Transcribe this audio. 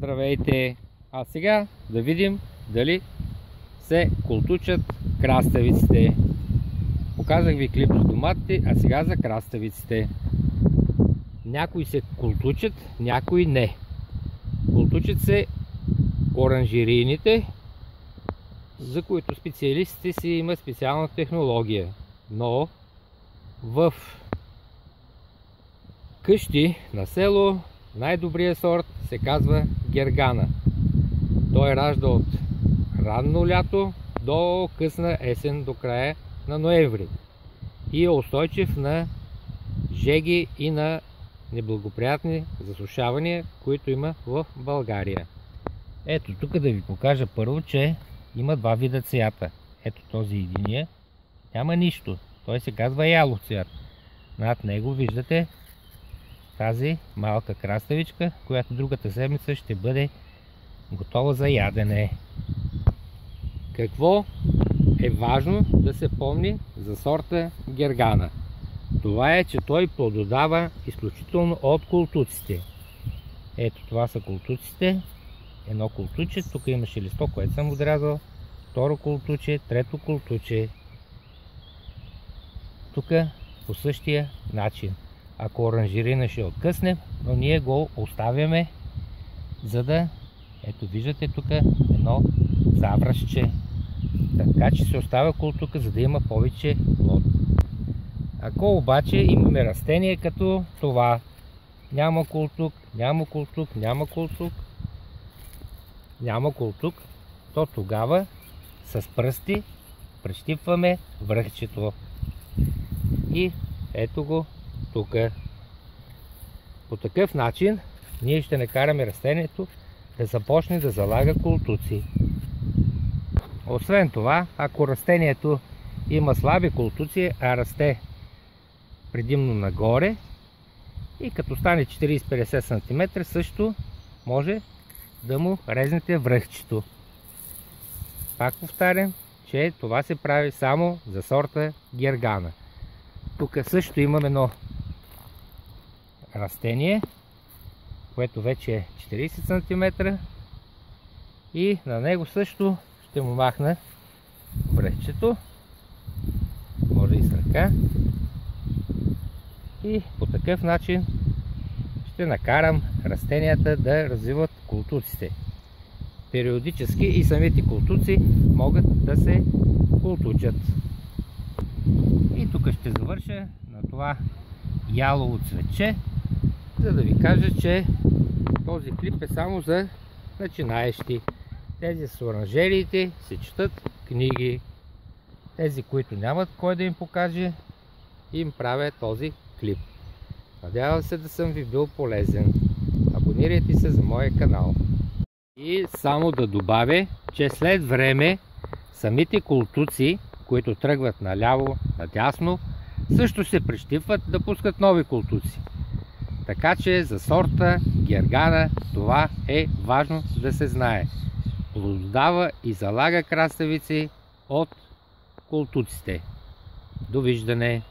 Здравейте! А сега да видим дали се колтучат краставиците. Показах ви клип за доматите, а сега за краставиците. Някои се колтучат, някои не. Колтучат се оранжерийните, за които специалистите си имат специална технология. Но в къщи на село най-добрият сорт се казва Гергана. Той ражда от ранно лято до късна есен, до края на ноември. И е устойчив на жеги и на неблагоприятни засушавания, които има в България. Ето тук да ви покажа първо, че има два вида цвята. Ето този единия. Няма нищо. Той се казва ялов цвят. Над него виждате тази малка краставичка, която другата седмица ще бъде готова за ядене. Какво е важно да се помни за сорта Гергана? Това е, че той плододава изключително от култуците. Ето това са култуците. Едно култуче, тук имаше листо, което съм отрязал. Второ култуче, трето култуче. Тук по същия начин ако оранжерина ще откъсне, но ние го оставяме, за да, ето виждате тук едно завръщче, така че се оставя култука, за да има повече плод. Ако обаче имаме растение като това, няма култук, няма култук, няма култук, няма култук, то тогава с пръсти прещипваме връхчето. И ето го тук. По такъв начин ние ще накараме растението да започне да залага култуци. Освен това, ако растението има слаби култуци, а расте предимно нагоре и като стане 40-50 см също може да му резнете връхчето. Пак повтарям, че това се прави само за сорта гергана. Тук също имаме едно растение, което вече е 40 см и на него също ще му махна бръчето, може и с ръка и по такъв начин ще накарам растенията да развиват култуците. Периодически и самите култуци могат да се култучат. И тук ще завърша на това ялово цветче за да ви кажа, че този клип е само за начинаещи. Тези с оранжериите се четат книги. Тези, които нямат кой да им покаже, им правя този клип. Надявам се да съм ви бил полезен. Абонирайте се за моя канал. И само да добавя, че след време самите култуци, които тръгват наляво, надясно, също се прищипват да пускат нови култуци. Така че за сорта гергана това е важно да се знае. Плододава и залага краставици от култуците. Довиждане!